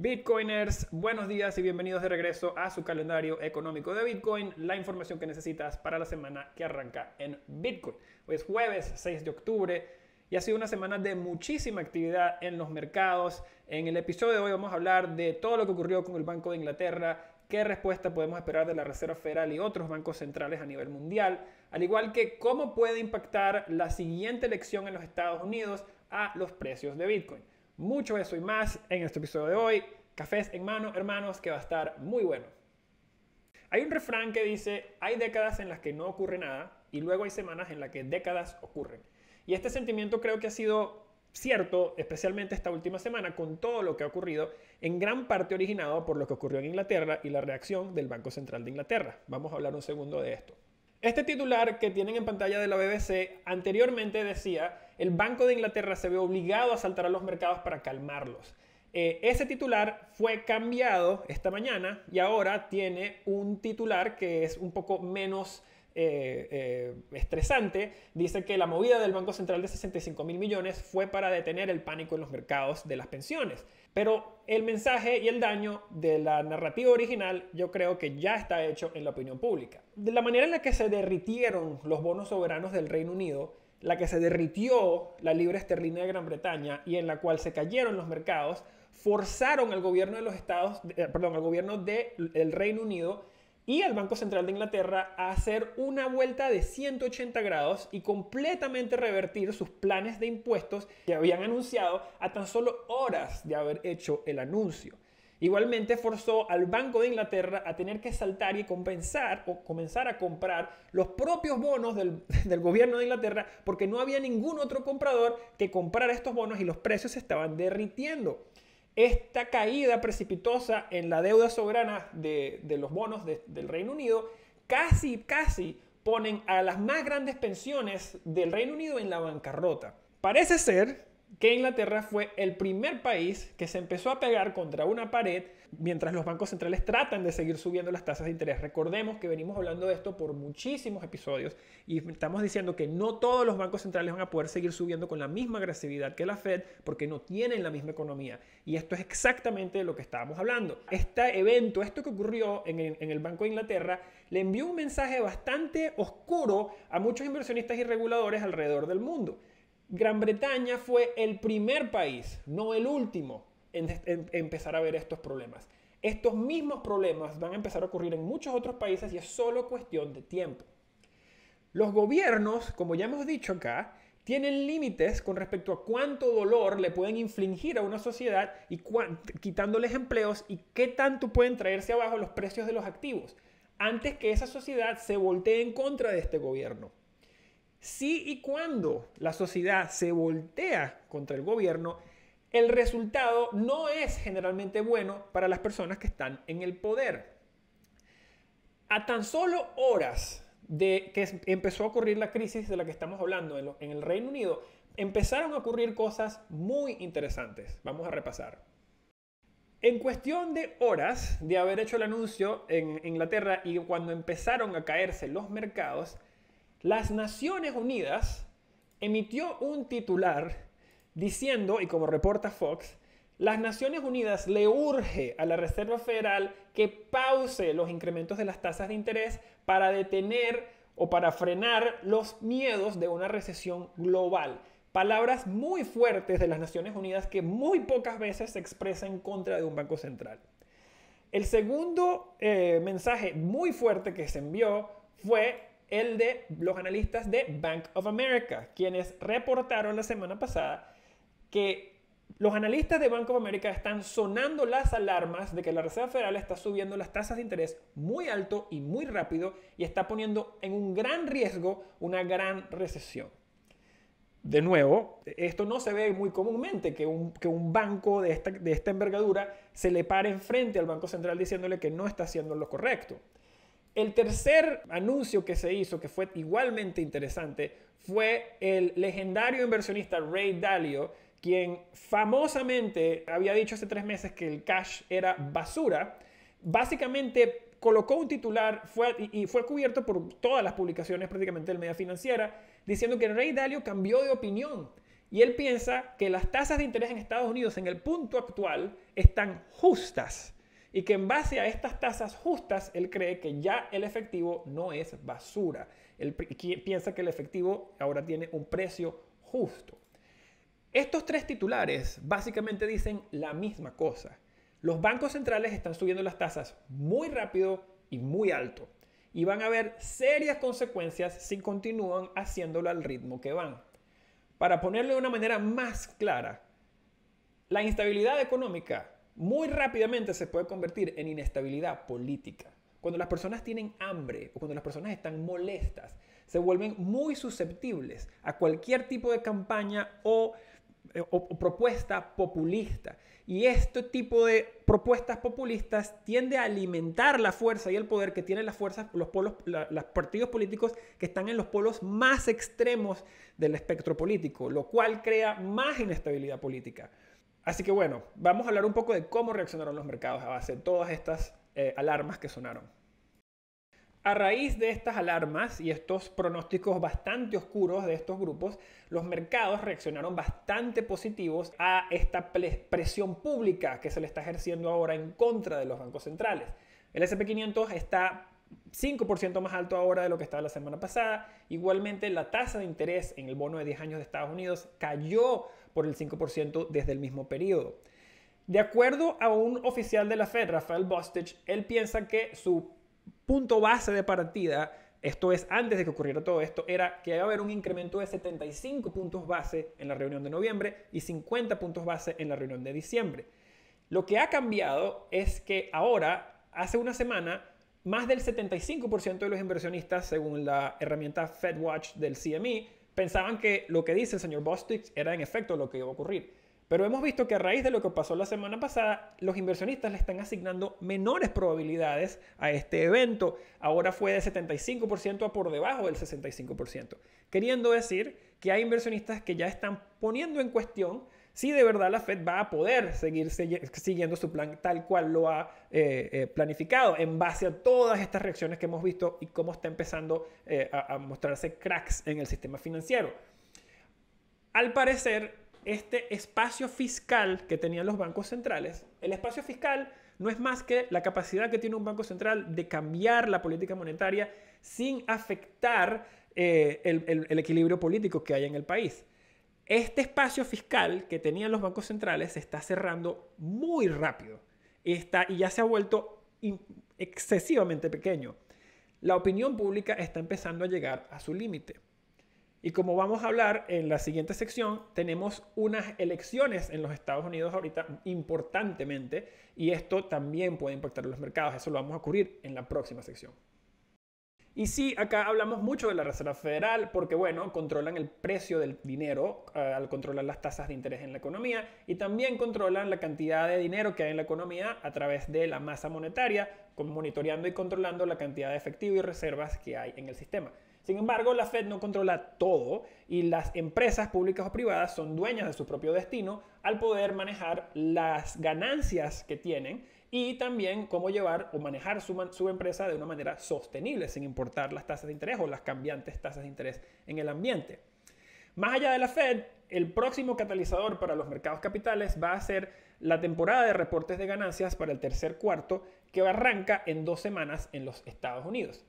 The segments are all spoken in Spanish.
Bitcoiners, buenos días y bienvenidos de regreso a su calendario económico de Bitcoin, la información que necesitas para la semana que arranca en Bitcoin. Hoy es jueves 6 de octubre y ha sido una semana de muchísima actividad en los mercados. En el episodio de hoy vamos a hablar de todo lo que ocurrió con el Banco de Inglaterra, qué respuesta podemos esperar de la Reserva Federal y otros bancos centrales a nivel mundial, al igual que cómo puede impactar la siguiente elección en los Estados Unidos a los precios de Bitcoin. Mucho eso y más en este episodio de hoy. Cafés en mano, hermanos, que va a estar muy bueno. Hay un refrán que dice, hay décadas en las que no ocurre nada y luego hay semanas en las que décadas ocurren. Y este sentimiento creo que ha sido cierto, especialmente esta última semana, con todo lo que ha ocurrido, en gran parte originado por lo que ocurrió en Inglaterra y la reacción del Banco Central de Inglaterra. Vamos a hablar un segundo de esto. Este titular que tienen en pantalla de la BBC anteriormente decía, el Banco de Inglaterra se ve obligado a saltar a los mercados para calmarlos. Eh, ese titular fue cambiado esta mañana y ahora tiene un titular que es un poco menos eh, eh, estresante. Dice que la movida del Banco Central de 65 mil millones fue para detener el pánico en los mercados de las pensiones. Pero el mensaje y el daño de la narrativa original yo creo que ya está hecho en la opinión pública. De la manera en la que se derritieron los bonos soberanos del Reino Unido, la que se derritió la libra esterlina de Gran Bretaña y en la cual se cayeron los mercados, forzaron al gobierno de los Estados, eh, perdón, al gobierno del Reino Unido y al Banco Central de Inglaterra a hacer una vuelta de 180 grados y completamente revertir sus planes de impuestos que habían anunciado a tan solo horas de haber hecho el anuncio. Igualmente forzó al Banco de Inglaterra a tener que saltar y compensar o comenzar a comprar los propios bonos del, del, gobierno de Inglaterra porque no había ningún otro comprador que comprara estos bonos y los precios se estaban derritiendo. Esta caída precipitosa en la deuda soberana de, los bonos de, del Reino Unido casi, casi ponen a las más grandes pensiones del Reino Unido en la bancarrota. Parece ser que Inglaterra fue el primer país que se empezó a pegar contra una pared mientras los bancos centrales tratan de seguir subiendo las tasas de interés. Recordemos que venimos hablando de esto por muchísimos episodios y estamos diciendo que no todos los bancos centrales van a poder seguir subiendo con la misma agresividad que la Fed porque no tienen la misma economía. Y esto es exactamente de lo que estábamos hablando. Este evento, esto que ocurrió en el, en el Banco de Inglaterra, le envió un mensaje bastante oscuro a muchos inversionistas y reguladores alrededor del mundo. Gran Bretaña fue el primer país, no el último, en, empezar a ver estos problemas. Estos mismos problemas van a empezar a ocurrir en muchos otros países y es solo cuestión de tiempo. Los gobiernos, como ya hemos dicho acá, tienen límites con respecto a cuánto dolor le pueden infligir a una sociedad y quitándoles empleos y qué tanto pueden traerse abajo los precios de los activos antes que esa sociedad se voltee en contra de este gobierno. Si y cuando la sociedad se voltea contra el gobierno, el resultado no es generalmente bueno para las personas que están en el poder. A tan solo horas de que empezó a ocurrir la crisis de la que estamos hablando en el Reino Unido, empezaron a ocurrir cosas muy interesantes. Vamos a repasar. En cuestión de horas de haber hecho el anuncio en Inglaterra y cuando empezaron a caerse los mercados, las Naciones Unidas emitió un titular diciendo, y como reporta Fox, las Naciones Unidas le urge a la Reserva Federal que pause los incrementos de las tasas de interés para detener o para frenar los miedos de una recesión global. Palabras muy fuertes de las Naciones Unidas que muy pocas veces se expresan en contra de un banco central. El segundo eh, mensaje muy fuerte que se envió fue el de los analistas de Bank of America, quienes reportaron la semana pasada que los analistas de Bank of America están sonando las alarmas de que la Reserva Federal está subiendo las tasas de interés muy alto y muy rápido y está poniendo en un gran riesgo una gran recesión. De nuevo, esto no se ve muy comúnmente, que un, que un banco de esta, de esta envergadura se le pare enfrente al Banco Central diciéndole que no está haciendo lo correcto. El tercer anuncio que se hizo, que fue igualmente interesante, fue el legendario inversionista Ray Dalio, quien famosamente había dicho hace tres meses que el cash era basura. Básicamente colocó un titular y fue cubierto por todas las publicaciones prácticamente del media financiera, diciendo que Ray Dalio cambió de opinión Y él piensa que las tasas de interés en Estados Unidos en el punto actual están justas y que en base a estas tasas justas él cree que ya el efectivo no es basura. Él piensa que el efectivo ahora tiene un precio justo. Estos tres titulares básicamente dicen la misma cosa. Los bancos centrales están subiendo las tasas muy rápido y muy alto y van a haber serias consecuencias si continúan haciéndolo al ritmo que van. Para ponerlo de una manera más clara, la instabilidad económica muy rápidamente se puede convertir en inestabilidad política. Cuando las personas tienen hambre o cuando las personas están molestas, se vuelven muy susceptibles a cualquier tipo de campaña o, eh, propuesta populista. Y este tipo de propuestas populistas tiende a alimentar la fuerza y el poder que tienen las fuerzas, los, polos, los partidos políticos que están en los polos más extremos del espectro político, lo cual crea más inestabilidad política. Así que bueno, vamos a hablar un poco de cómo reaccionaron los mercados a base de todas estas eh, alarmas que sonaron. A raíz de estas alarmas y estos pronósticos bastante oscuros de estos grupos, los mercados reaccionaron bastante positivos a esta presión pública que se le está ejerciendo ahora en contra de los bancos centrales. El SP500 está 5% más alto ahora de lo que estaba la semana pasada. Igualmente, la tasa de interés en el bono de 10 años de Estados Unidos cayó por el 5% desde el mismo periodo. De acuerdo a un oficial de la Fed, Rafael Bostich, él piensa que su punto base de partida, esto es antes de que ocurriera todo esto, era que iba a haber un incremento de 75 puntos base en la reunión de noviembre y 50 puntos base en la reunión de diciembre. Lo que ha cambiado es que ahora, hace una semana, más del 75% de los inversionistas, según la herramienta FedWatch del CME, pensaban que lo que dice el señor Bostich era en efecto lo que iba a ocurrir. Pero hemos visto que a raíz de lo que pasó la semana pasada, los inversionistas le están asignando menores probabilidades a este evento. Ahora fue de 75% a por debajo del 65%. Queriendo decir que hay inversionistas que ya están poniendo en cuestión si de verdad la Fed va a poder seguir siguiendo su plan tal cual lo ha eh, eh, planificado en base a todas estas reacciones que hemos visto y cómo está empezando eh, a, mostrarse cracks en el sistema financiero. Al parecer, este espacio fiscal que tenían los bancos centrales, el espacio fiscal no es más que la capacidad que tiene un banco central de cambiar la política monetaria sin afectar el equilibrio político que hay en el país. Este espacio fiscal que tenían los bancos centrales se está cerrando muy rápido está, y ya se ha vuelto excesivamente pequeño. La opinión pública está empezando a llegar a su límite. Y como vamos a hablar en la siguiente sección, tenemos unas elecciones en los Estados Unidos ahorita importantemente y esto también puede impactar a los mercados. Eso lo vamos a cubrir en la próxima sección. Y sí, acá hablamos mucho de la Reserva Federal porque, bueno, controlan el precio del dinero eh, al controlar las tasas de interés en la economía y también controlan la cantidad de dinero que hay en la economía a través de la masa monetaria, monitoreando y controlando la cantidad de efectivo y reservas que hay en el sistema. Sin embargo, la Fed no controla todo y las empresas públicas o privadas son dueñas de su propio destino al poder manejar las ganancias que tienen y también cómo llevar o manejar su, empresa de una manera sostenible, sin importar las tasas de interés o las cambiantes tasas de interés en el ambiente. Más allá de la Fed, el próximo catalizador para los mercados capitales va a ser la temporada de reportes de ganancias para el tercer cuarto que arranca en dos semanas en los Estados Unidos.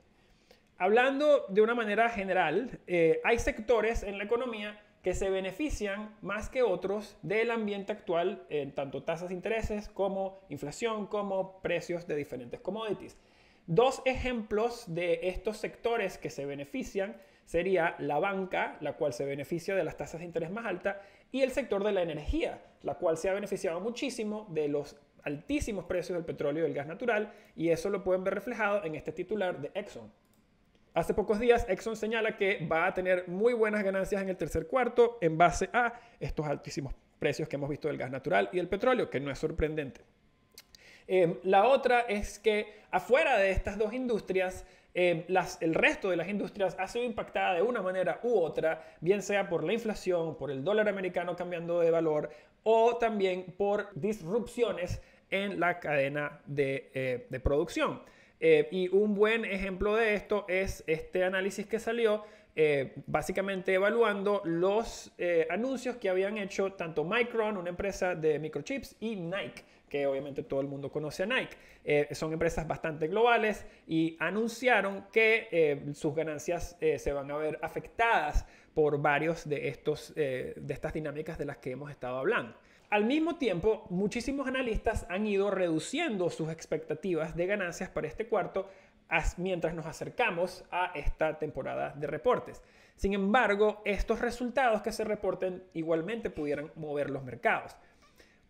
Hablando de una manera general, eh, hay sectores en la economía que se benefician más que otros del ambiente actual en tanto tasas de intereses como inflación como precios de diferentes commodities. Dos ejemplos de estos sectores que se benefician sería la banca, la cual se beneficia de las tasas de interés más altas, y el sector de la energía, la cual se ha beneficiado muchísimo de los altísimos precios del petróleo y del gas natural, y eso lo pueden ver reflejado en este titular de Exxon. Hace pocos días Exxon señala que va a tener muy buenas ganancias en el tercer cuarto en base a estos altísimos precios que hemos visto del gas natural y del petróleo, que no es sorprendente. Em, la otra es que afuera de estas dos industrias, em, el resto de las industrias ha sido impactada de una manera u otra, bien sea por la inflación, por el dólar americano cambiando de valor o también por disrupciones en la cadena de eh, producción. Eh, y un buen ejemplo de esto es este análisis que salió eh, básicamente evaluando los eh, anuncios que habían hecho tanto Micron, una empresa de microchips, y Nike, que obviamente todo el mundo conoce a Nike. Eh, son empresas bastante globales y anunciaron que sus ganancias se van a ver afectadas por varios de, estos, de estas dinámicas de las que hemos estado hablando. Al mismo tiempo, muchísimos analistas han ido reduciendo sus expectativas de ganancias para este cuarto mientras nos acercamos a esta temporada de reportes. Sin embargo, estos resultados que se reporten igualmente pudieran mover los mercados.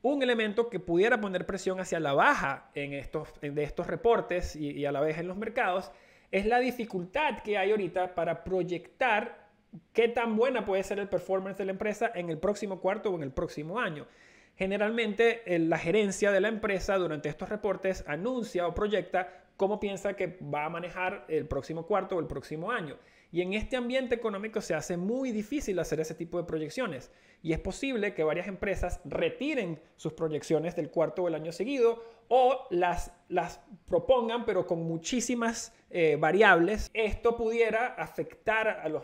Un elemento que pudiera poner presión hacia la baja en estos, de estos reportes y, y a la vez en los mercados es la dificultad que hay ahorita para proyectar qué tan buena puede ser el performance de la empresa en el próximo cuarto o en el próximo año. Generalmente la gerencia de la empresa durante estos reportes anuncia o proyecta cómo piensa que va a manejar el próximo cuarto o el próximo año. Y en este ambiente económico se hace muy difícil hacer ese tipo de proyecciones. Y es posible que varias empresas retiren sus proyecciones del cuarto o el año seguido o las, las propongan pero con muchísimas eh, variables. Esto pudiera afectar a, los,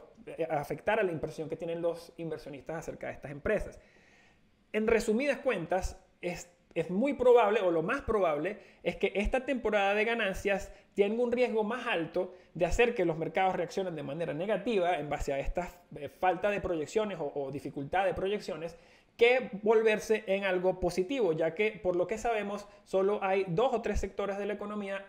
afectar a la impresión que tienen los inversionistas acerca de estas empresas. En resumidas cuentas, es, muy probable, o lo más probable, es que esta temporada de ganancias tiene un riesgo más alto de hacer que los mercados reaccionen de manera negativa en base a esta eh, falta de proyecciones o dificultad de proyecciones que volverse en algo positivo, ya que por lo que sabemos solo hay dos o tres sectores de la economía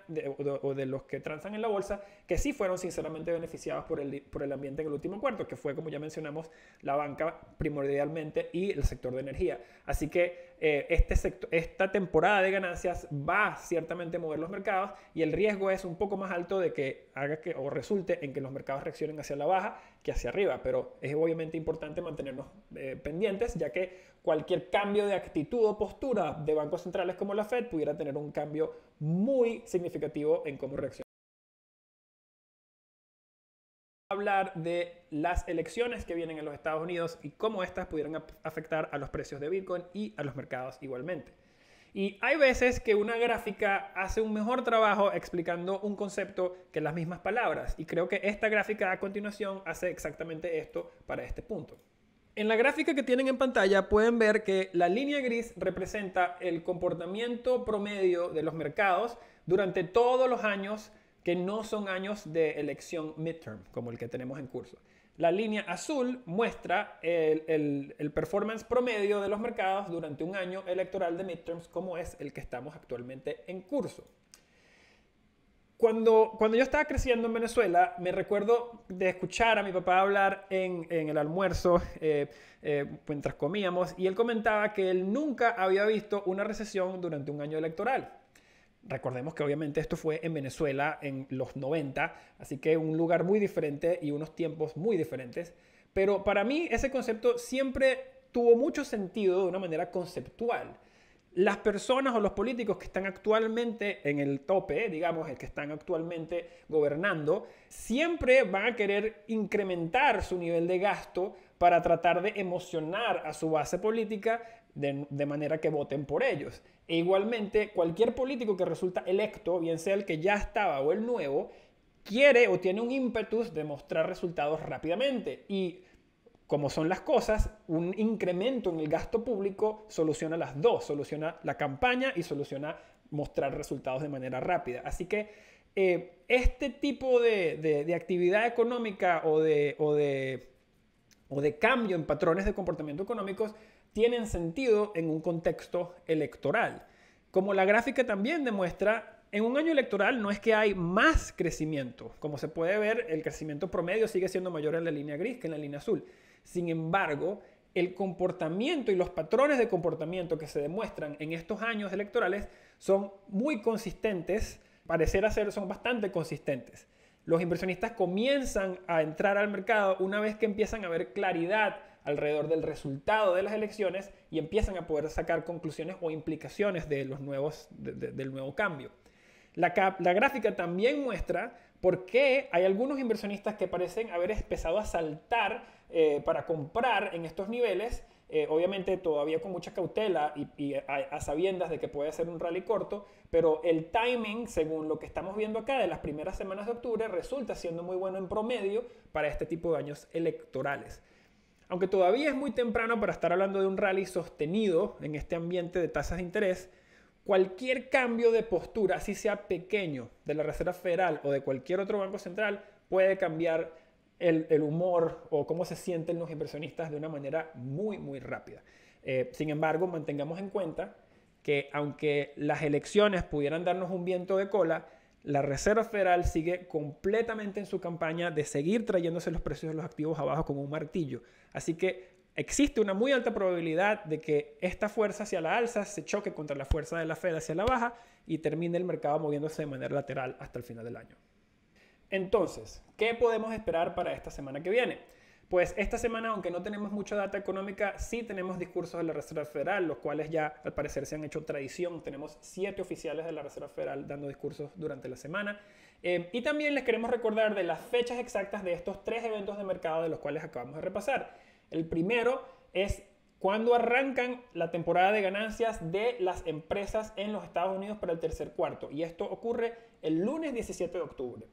o de los que transan en la bolsa que sí fueron sinceramente beneficiados por el, por el ambiente en el último cuarto, que fue como ya mencionamos la banca primordialmente y el sector de energía. Así que eh, este sector, esta temporada de ganancias va ciertamente a mover los mercados y el riesgo es un poco más alto de que haga que o resulte en que los mercados reaccionen hacia la baja que hacia arriba, pero es obviamente importante mantenernos eh, pendientes ya que cualquier cambio de actitud o postura de bancos centrales como la Fed pudiera tener un cambio muy significativo en cómo reacciona hablar de las elecciones que vienen en los Estados Unidos y cómo estas pudieran afectar a los precios de Bitcoin y a los mercados igualmente. Y hay veces que una gráfica hace un mejor trabajo explicando un concepto que las mismas palabras. Y creo que esta gráfica a continuación hace exactamente esto para este punto. En la gráfica que tienen en pantalla pueden ver que la línea gris representa el comportamiento promedio de los mercados durante todos los años que no son años de elección midterm, como el que tenemos en curso. La línea azul muestra el, performance promedio de los mercados durante un año electoral de midterms, como es el que estamos actualmente en curso. Cuando, cuando yo estaba creciendo en Venezuela, me recuerdo de escuchar a mi papá hablar en, el almuerzo eh, eh, mientras comíamos, y él comentaba que él nunca había visto una recesión durante un año electoral. Recordemos que obviamente esto fue en Venezuela en los 90, así que un lugar muy diferente y unos tiempos muy diferentes. Pero para mí ese concepto siempre tuvo mucho sentido de una manera conceptual. Las personas o los políticos que están actualmente en el tope, digamos, el que están actualmente gobernando, siempre van a querer incrementar su nivel de gasto para tratar de emocionar a su base política de, manera que voten por ellos. E igualmente, cualquier político que resulta electo, bien sea el que ya estaba o el nuevo, quiere o tiene un ímpetus de mostrar resultados rápidamente. Y como son las cosas, un incremento en el gasto público soluciona las dos, soluciona la campaña y soluciona mostrar resultados de manera rápida. Así que eh, este tipo de, actividad económica de, o, de, o de cambio en patrones de comportamiento económicos tienen sentido en un contexto electoral. Como la gráfica también demuestra, en un año electoral no es que hay más crecimiento. Como se puede ver, el crecimiento promedio sigue siendo mayor en la línea gris que en la línea azul. Sin embargo, el comportamiento y los patrones de comportamiento que se demuestran en estos años electorales son muy consistentes, parecer ser son bastante consistentes. Los inversionistas comienzan a entrar al mercado una vez que empiezan a ver claridad alrededor del resultado de las elecciones y empiezan a poder sacar conclusiones o implicaciones de los nuevos, del nuevo cambio. La, gráfica también muestra por qué hay algunos inversionistas que parecen haber empezado a saltar eh, para comprar en estos niveles eh, obviamente todavía con mucha cautela y, a, sabiendas de que puede ser un rally corto, pero el timing, según lo que estamos viendo acá de las primeras semanas de octubre, resulta siendo muy bueno en promedio para este tipo de años electorales. Aunque todavía es muy temprano para estar hablando de un rally sostenido en este ambiente de tasas de interés, cualquier cambio de postura, así sea pequeño, de la Reserva Federal o de cualquier otro banco central, puede cambiar el, humor o cómo se sienten los inversionistas de una manera muy, muy rápida. Eh, sin embargo, mantengamos en cuenta que aunque las elecciones pudieran darnos un viento de cola, la Reserva Federal sigue completamente en su campaña de seguir trayéndose los precios de los activos abajo con un martillo. Así que existe una muy alta probabilidad de que esta fuerza hacia la alza se choque contra la fuerza de la Fed hacia la baja y termine el mercado moviéndose de manera lateral hasta el final del año. Entonces, ¿qué podemos esperar para esta semana que viene? Pues esta semana, aunque no tenemos mucha data económica, sí tenemos discursos de la Reserva Federal, los cuales ya al parecer se han hecho tradición. Tenemos siete oficiales de la Reserva Federal dando discursos durante la semana. Eh, y también les queremos recordar de las fechas exactas de estos tres eventos de mercado de los cuales acabamos de repasar. El primero es cuando arrancan la temporada de ganancias de las empresas en los Estados Unidos para el tercer cuarto. Y esto ocurre el lunes 17 de octubre.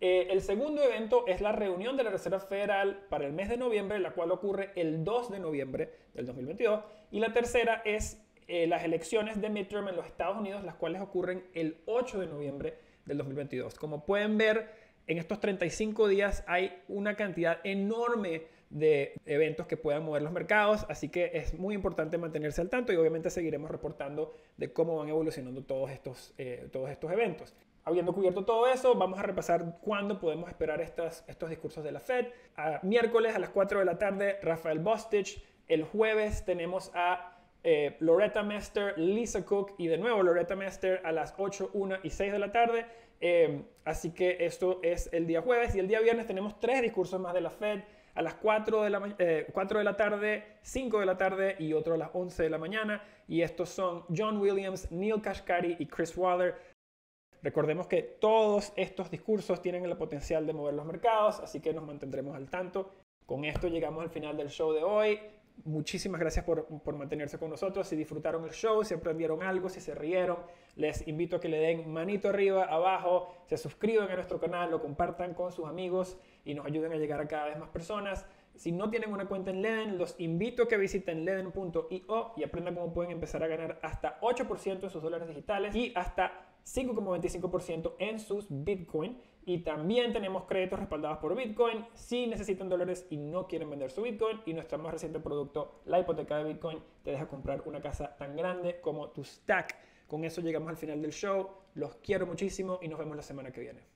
Eh, el segundo evento es la reunión de la Reserva Federal para el mes de noviembre, la cual ocurre el 2 de noviembre del 2022. Y la tercera es eh, las elecciones de midterm en los Estados Unidos, las cuales ocurren el 8 de noviembre del 2022. Como pueden ver, en estos 35 días hay una cantidad enorme de eventos que puedan mover los mercados, así que es muy importante mantenerse al tanto y obviamente seguiremos reportando de cómo van evolucionando todos estos, eh, todos estos eventos. Habiendo cubierto todo eso, vamos a repasar cuándo podemos esperar estos, estos discursos de la Fed. A, miércoles a las 4 de la tarde, Rafael Bostich. El jueves tenemos a eh, Loretta Mester, Lisa Cook y de nuevo Loretta Mester a las 8, 1 y 6 de la tarde. Eh, así que esto es el día jueves. Y el día viernes tenemos tres discursos más de la Fed. A las 4 de la, 4 eh, de la tarde, 5 de la tarde y otro a las 11 de la mañana. Y estos son John Williams, Neil Kashkari y Chris Waller. Recordemos que todos estos discursos tienen el potencial de mover los mercados, así que nos mantendremos al tanto. Con esto llegamos al final del show de hoy. Muchísimas gracias por, mantenerse con nosotros. Si disfrutaron el show, si aprendieron algo, si se rieron, les invito a que le den manito arriba, abajo, se suscriban a nuestro canal, lo compartan con sus amigos y nos ayuden a llegar a cada vez más personas. Si no tienen una cuenta en Leden, los invito a que visiten leden.io y aprendan cómo pueden empezar a ganar hasta 8% en sus dólares digitales y hasta 5,25% en sus Bitcoin. Y también tenemos créditos respaldados por Bitcoin si necesitan dólares y no quieren vender su Bitcoin. Y nuestro más reciente producto, la hipoteca de Bitcoin, te deja comprar una casa tan grande como tu stack. Con eso llegamos al final del show. Los quiero muchísimo y nos vemos la semana que viene.